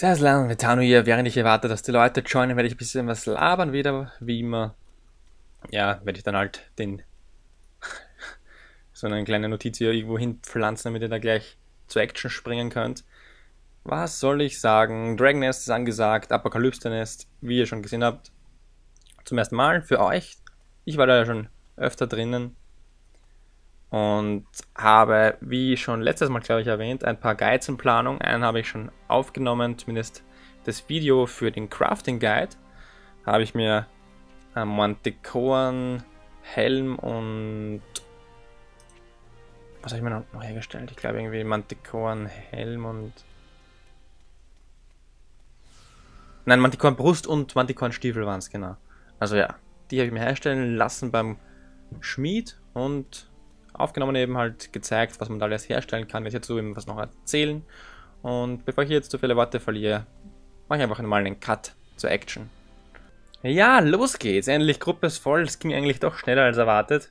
Sehr lang, Metano hier. Während ich erwarte, dass die Leute joinen, werde ich ein bisschen was labern wieder, wie immer. Ja, werde ich dann halt den so eine kleine Notiz hier irgendwo hin pflanzen, damit ihr da gleich zur Action springen könnt. Was soll ich sagen? Dragon Nest ist angesagt, Apokalypse Nest, wie ihr schon gesehen habt. Zum ersten Mal für euch. Ich war da ja schon öfter drinnen und habe, wie schon letztes Mal, glaube ich, erwähnt, ein paar Guides in Planung. Einen habe ich schon aufgenommen, zumindest das Video für den Crafting Guide. Habe ich mir einen Manticoren Helm und was habe ich mir noch hergestellt? Ich glaube irgendwie Manticoren Helm und Nein, Manticoren Brust und Manticoren Stiefel waren es, genau. Also ja, die habe ich mir herstellen lassen beim Schmied und aufgenommen eben halt gezeigt, was man da alles herstellen kann. Ich jetzt so eben was noch erzählen. Und bevor ich jetzt zu viele Worte verliere, mache ich einfach mal einen Cut zur Action. Ja, los geht's. Endlich Gruppe ist voll. Es ging eigentlich doch schneller als erwartet.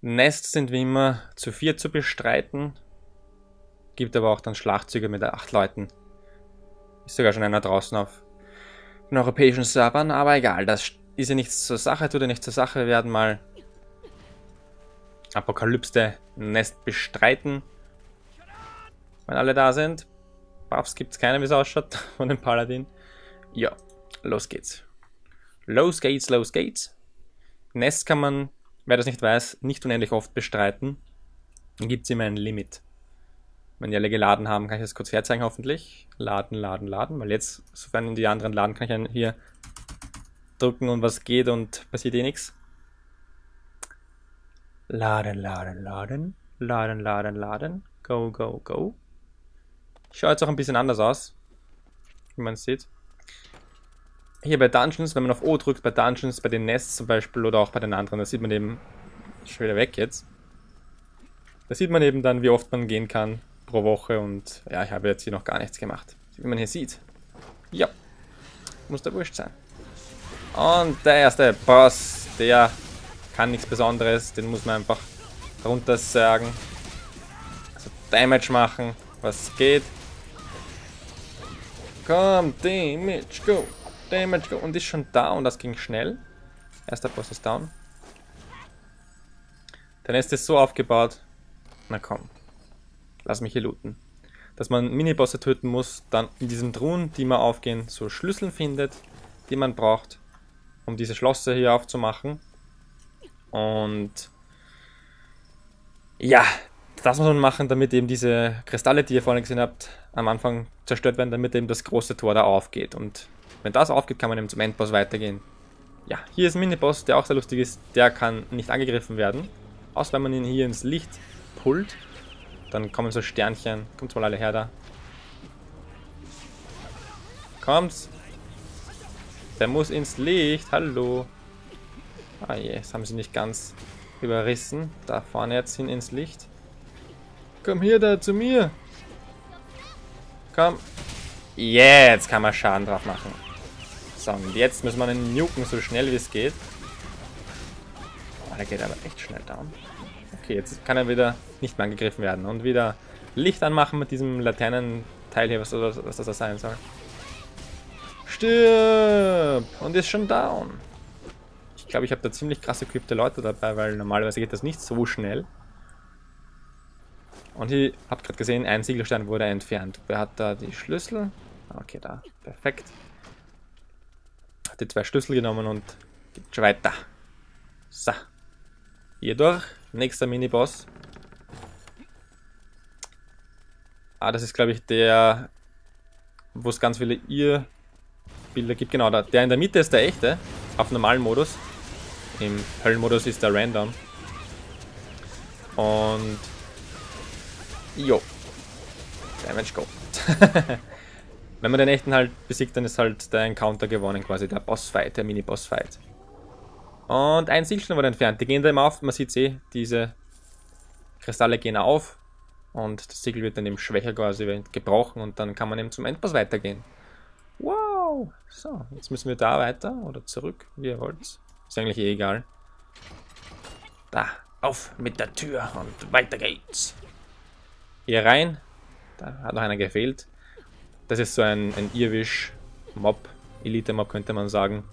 Nest sind wie immer zu vier zu bestreiten. Gibt aber auch dann Schlachtzüge mit acht Leuten. Ist sogar schon einer draußen auf den europäischen Servern, aber egal, das ist ja nichts zur Sache, tut ja nichts zur Sache. Wir werden mal Apokalypse Nest bestreiten. Wenn alle da sind. Buffs gibt es keine, wie es ausschaut von dem Paladin. Ja, los geht's. Los geht's, los geht's. Nest kann man, wer das nicht weiß, nicht unendlich oft bestreiten. Dann gibt es immer ein Limit. Wenn die alle geladen haben, kann ich das kurz herzeigen hoffentlich. Laden, laden, laden. Weil jetzt, sofern die anderen laden, kann ich hier drücken und was geht und passiert eh nichts. Laden, laden, laden. Laden, laden, laden. Go, go, go. Schaut jetzt auch ein bisschen anders aus. Wie man sieht. Hier bei Dungeons, wenn man auf O drückt, bei Dungeons, bei den Nests zum Beispiel oder auch bei den anderen, da sieht man eben schon wieder weg jetzt. Da sieht man eben dann, wie oft man gehen kann pro Woche und ja, ich habe jetzt hier noch gar nichts gemacht. Wie man hier sieht. Ja, muss der Wurscht sein. Und der erste Boss, der kann nichts Besonderes, den muss man einfach runter sagen. Also Damage machen, was geht. Komm, Damage, go. Damage, go. Und ist schon da und das ging schnell. Erster Boss ist down. Dann ist es so aufgebaut. Na komm. Lass mich hier looten. Dass man Minibosse töten muss, dann in diesen Truhen, die man aufgehen, so Schlüssel findet, die man braucht, um diese Schlosser hier aufzumachen. Und ja, das muss man machen, damit eben diese Kristalle, die ihr vorhin gesehen habt, am Anfang zerstört werden, damit eben das große Tor da aufgeht. Und wenn das aufgeht, kann man eben zum Endboss weitergehen. Ja, hier ist ein Miniboss, der auch sehr lustig ist. Der kann nicht angegriffen werden. Außer wenn man ihn hier ins Licht pullt. Dann kommen so Sternchen. Kommt mal alle her da. Kommt's. Der muss ins Licht. Hallo. Ah je, das haben sie nicht ganz überrissen. Da vorne jetzt hin ins Licht. Komm hier da zu mir. Komm. Jetzt kann man Schaden drauf machen. So, und jetzt müssen wir einen nuken, so schnell wie es geht. Oh, der geht aber echt schnell down. Okay, jetzt kann er wieder nicht mehr angegriffen werden. Und wieder Licht anmachen mit diesem Laternenteil hier, was, was, was das sein soll. Stirb! Und ist schon down. Ich glaube, ich habe da ziemlich krass equipte Leute dabei, weil normalerweise geht das nicht so schnell. Und ich habe gerade gesehen, ein Siegelstein wurde entfernt. Wer hat da die Schlüssel? Okay, da. Perfekt. Hat die zwei Schlüssel genommen und geht schon weiter. So. Hier durch. Nächster Miniboss. Ah, das ist, glaube ich, der, wo es ganz viele Ihr-Bilder gibt. Genau, der in der Mitte ist der echte, auf normalen Modus. Im Höllenmodus ist der random. Und jo. Damage go. Wenn man den echten halt besiegt, dann ist halt der Encounter gewonnen, quasi der Bossfight, der Mini-Bossfight. Und ein Siegstein wurde entfernt. Die gehen da immer auf, man sieht eh, diese Kristalle gehen auf und das Siegel wird dann eben schwächer quasi gebrochen und dann kann man eben zum Endboss weitergehen. Wow! So, jetzt müssen wir da weiter oder zurück, wie ihr wollt. Ist eigentlich eh egal. Da, auf mit der Tür und weiter geht's. Hier rein. Da hat noch einer gefehlt. Das ist so ein, ein Irwisch-Mob. Elite-Mob könnte man sagen.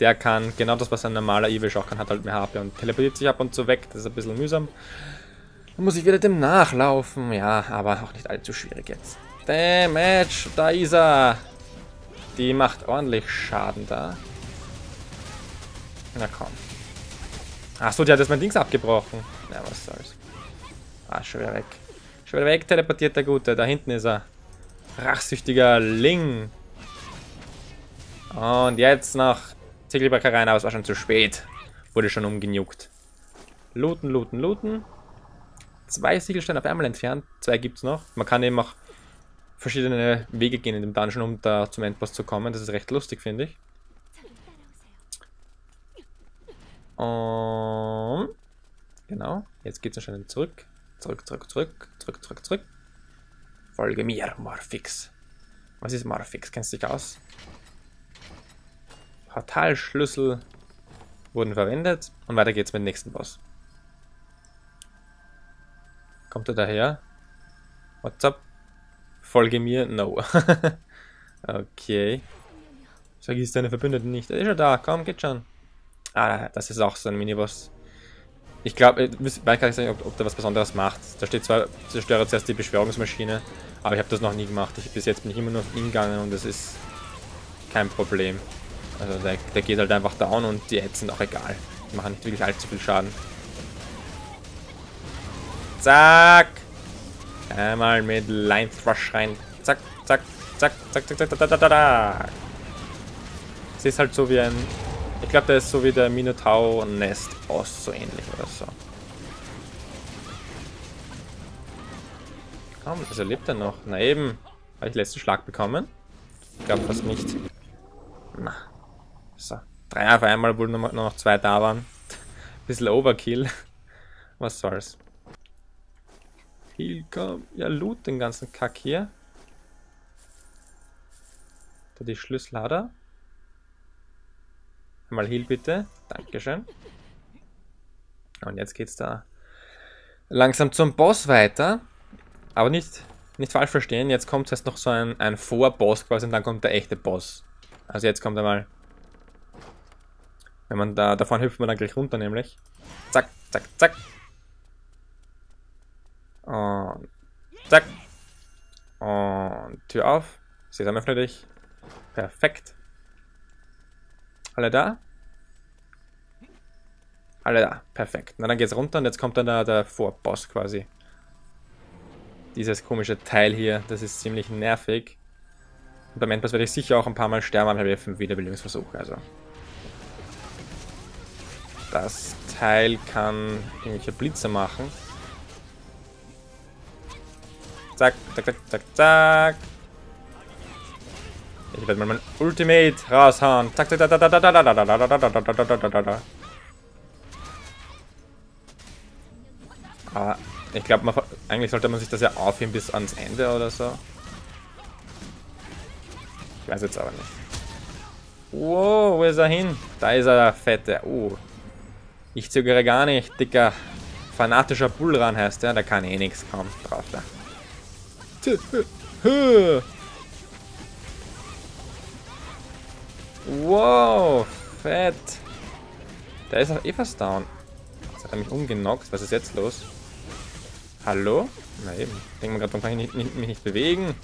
Der kann genau das, was ein normaler Irwisch auch kann, hat halt mehr HP und teleportiert sich ab und zu weg. Das ist ein bisschen mühsam. Dann muss ich wieder dem nachlaufen. Ja, aber auch nicht allzu schwierig jetzt. Damage, da ist er. Die macht ordentlich Schaden da. Na komm. Achso, die hat jetzt mein Dings abgebrochen. Na, was soll's. Ah, schon wieder weg. Schon wieder weg, teleportiert der Gute. Da hinten ist er. Rachsüchtiger Ling. Und jetzt noch Ziegelbrecher rein, aber es war schon zu spät. Wurde schon umgenuckt. Looten, looten, looten. Zwei Siegelsteine auf einmal entfernt. Zwei gibt es noch. Man kann eben auch verschiedene Wege gehen in dem Dungeon, um da zum Endboss zu kommen. Das ist recht lustig, finde ich. Um, genau. Jetzt geht es anscheinend zurück. Zurück, zurück, zurück, zurück, zurück, zurück. Folge mir, Morphix. Was ist Morphix? Kennst du dich aus? Portalschlüssel wurden verwendet und weiter geht's mit dem nächsten Boss. Kommt er daher? What's up? Folge mir? No. okay. Vergiss deine Verbündeten nicht. Er ist schon da. Komm, geht schon. Ah, das ist auch so ein Miniboss. Ich glaube, ich weiß gar nicht sagen, ob, ob der was Besonderes macht. Da steht zwar, zerstöre zuerst die Beschwörungsmaschine, aber ich habe das noch nie gemacht. Ich, bis jetzt bin ich immer nur auf ihn gegangen und das ist kein Problem. Also der, der geht halt einfach down und die Ads sind auch egal. Die machen nicht wirklich allzu viel Schaden. Zack! Einmal mit Line Thrush rein. Zack, zack, zack, zack, zack, zack, zack, zack, zack. Es ist halt so wie ein... Ich glaube, der ist so wie der Minotaur Nest Boss, so ähnlich oder so. Komm, also lebt er noch. Na eben. Habe ich letzten Schlag bekommen? Ich glaube fast nicht. Na. So. Drei auf einmal, obwohl nur noch zwei da waren. Bisschen Overkill. Was soll's. Ja, loot den ganzen Kack hier. Da die Schlüssel hat er. Mal Heal bitte. Dankeschön. Und jetzt geht's da langsam zum Boss weiter. Aber nicht, nicht falsch verstehen, jetzt kommt erst noch so ein, ein Vorboss quasi und dann kommt der echte Boss. Also jetzt kommt einmal. Wenn man da, davon hüpft man dann gleich runter nämlich. Zack, zack, zack. Und zack. Und Tür auf. Sesam öffne dich. Perfekt. Alle da? Alle da. Perfekt. Na, dann geht's runter und jetzt kommt dann der, der Vorboss quasi. Dieses komische Teil hier, das ist ziemlich nervig. Und beim Endboss werde ich sicher auch ein paar Mal sterben, aber ich habe fünf Wiederbelebungsversuche, also. Das Teil kann irgendwelche Blitze machen. Zack, zack, zack, zack, zack. Ich werde mal mein Ultimate raushauen. Zack, zack, zack, zack, zack, zack, zack, zack, zack. Aber ich glaube, eigentlich sollte man sich das ja aufheben bis ans Ende oder so. Ich weiß jetzt aber nicht. Wow, wo ist er hin? Da ist er, der Fette. Oh. Ich zögere gar nicht, dicker. Fanatischer Bullrun heißt der. Da kann eh nichts kommen drauf da. Wow, fett. Der ist auch eh fast down. Jetzt hat er mich umgenockt. Was ist jetzt los? Hallo? Na eben. Ich denke mir gerade, warum kann ich nicht, mich nicht bewegen?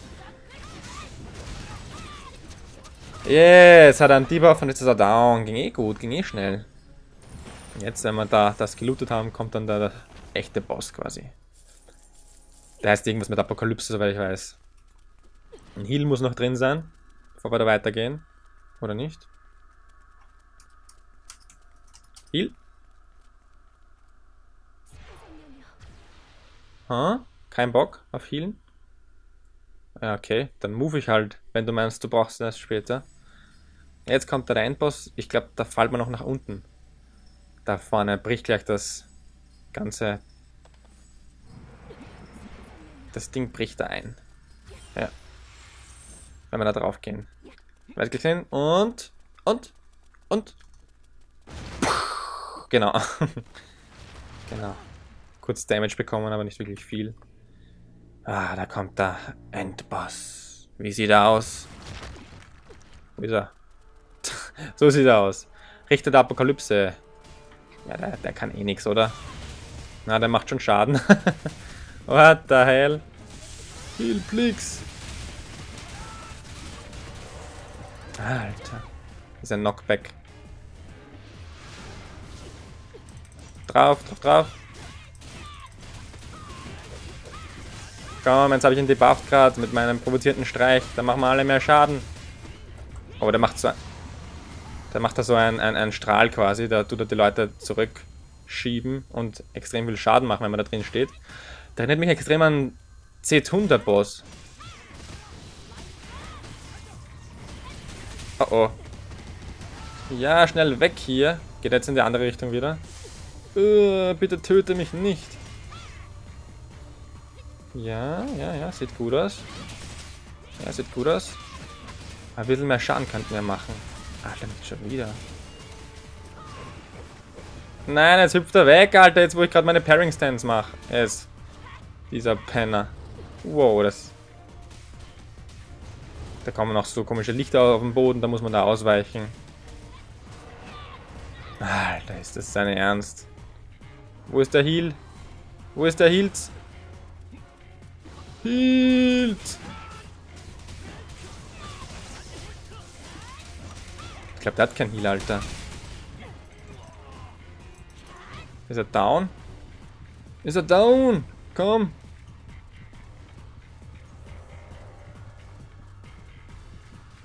Yes, hat er einen Debuff und jetzt ist er down. Ging eh gut, ging eh schnell. Jetzt, wenn wir da das gelootet haben, kommt dann der, der echte Boss quasi. Der heißt irgendwas mit Apokalypse, soweit ich weiß. Ein Heal muss noch drin sein, bevor wir da weitergehen. Oder nicht? Heal. Ha? Kein Bock auf Healen? Ja, okay. Dann move ich halt, wenn du meinst, du brauchst das später. Jetzt kommt der Endboss. Ich glaube, da fällt man noch nach unten. Da vorne bricht gleich das ganze... Das Ding bricht da ein. Ja. Wenn wir da drauf gehen. Weit gesehen. Und... Und... Und... Genau. genau. Kurz Damage bekommen, aber nicht wirklich viel. Ah, da kommt der Endboss. Wie sieht er aus? Wie ist er? so sieht er aus. Richter der Apokalypse. Ja, der, der kann eh nichts, oder? Na, der macht schon Schaden. What the hell? Heal Blix. Alter. Das ist ein Knockback. Drauf, drauf, drauf. Komm, jetzt habe ich ihn debufft gerade mit meinem provozierten Streich. Da machen wir alle mehr Schaden. Aber der macht so der macht da so einen, einen, einen Strahl quasi, da tut er die Leute zurückschieben und extrem viel Schaden machen, wenn man da drin steht. Der erinnert mich extrem an Z100-Boss. Oh oh. Ja, schnell weg hier. Geht jetzt in die andere Richtung wieder. Uh, bitte töte mich nicht. Ja, ja, ja, sieht gut aus. Ja, sieht gut aus. Ein bisschen mehr Schaden könnten wir machen. Alter, nicht schon wieder. Nein, jetzt hüpft er weg, Alter, jetzt wo ich gerade meine Pairing Stance mache. Yes. Dieser Penner. Wow, das... Da kommen noch so komische Lichter auf dem Boden, da muss man da ausweichen. Alter, ist das seine Ernst. Wo ist der Heal? Wo ist der Heals? Healt! Ich glaube, der hat kein Heal, Alter. Ist er down? Ist er down? Komm!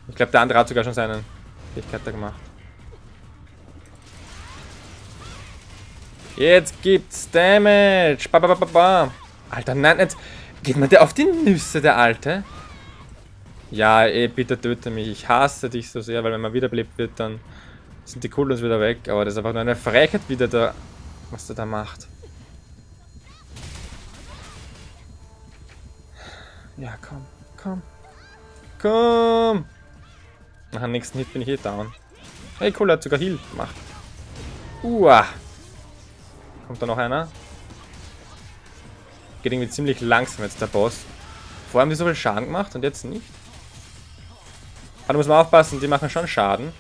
Ich glaube, der andere hat sogar schon seinen Fähigkeit da gemacht. Jetzt gibt's Damage. Ba, ba, ba, ba. Alter, nein, jetzt geht mir der auf die Nüsse, der Alte. Ja, ey, bitte töte mich. Ich hasse dich so sehr, weil wenn man wiederbelebt wird, dann sind die Cooldowns wieder weg. Aber das ist einfach nur eine Frechheit wieder da, was der da macht. Ja, komm, komm. Komm! Nach dem nächsten Hit bin ich eh down. Hey, cool, er hat sogar Heal gemacht. Uah. Kommt da noch einer? Geht irgendwie ziemlich langsam jetzt der Boss. Vorher haben die so viel Schaden gemacht und jetzt nicht. Aber da muss man aufpassen, die machen schon Schaden.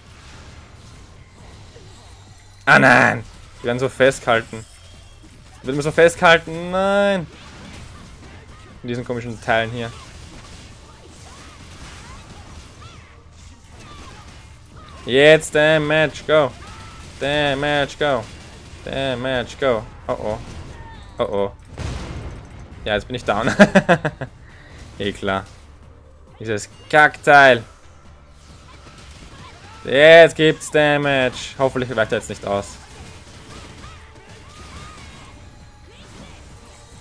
Ah nein! Die werden so festgehalten. Wird man so festgehalten? Nein! In diesen komischen Teilen hier. Jetzt Damage, go! Damage, go! Damage, go! Oh oh. Oh oh. Ja, jetzt bin ich down. eh klar. Dieses Kackteil. Jetzt gibt's Damage. Hoffentlich weicht er jetzt nicht aus.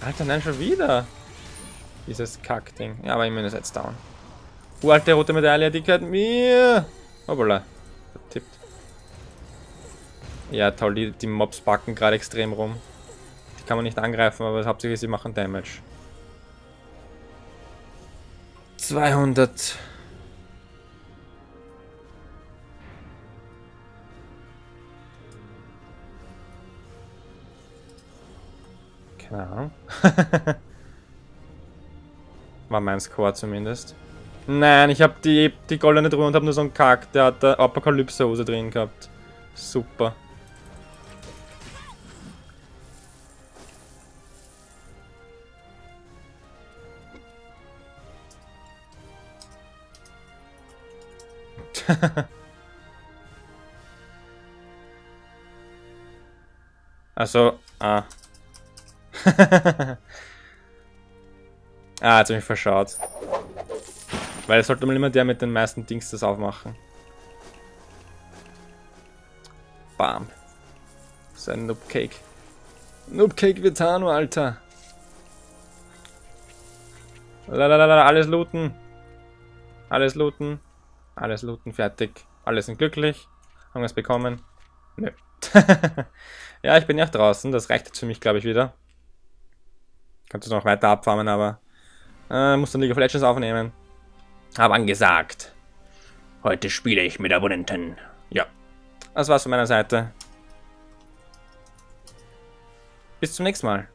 Alter, nein, schon wieder. Dieses Kackding. Ja, aber immerhin ist jetzt down. Uralte rote Medaille, die gehört mir. Hoppala. Ja, toll, die, die Mobs backen gerade extrem rum. Die kann man nicht angreifen, aber hauptsächlich sie machen Damage. 200 Keine Ahnung. War mein Score zumindest. Nein, ich habe die, die goldene Truhe und habe nur so einen Kack. Der hat der Apokalypse-Hose drin gehabt. Super. also, ah. ah, jetzt habe ich verschaut. Weil es sollte mal immer der mit den meisten Dings das aufmachen. Bam. Das ist ein Noob Cake. Noob Cake Vitano, Alter. Lalalala, alles looten. Alles looten. Alles looten, fertig. Alle sind glücklich. Haben wir es bekommen? Nö. ja, ich bin ja draußen. Das reicht jetzt für mich, glaube ich, wieder. Kannst du noch weiter abfarmen, aber äh, muss dann League of Legends aufnehmen. Hab angesagt. Heute spiele ich mit Abonnenten. Ja. Das war's von meiner Seite. Bis zum nächsten Mal.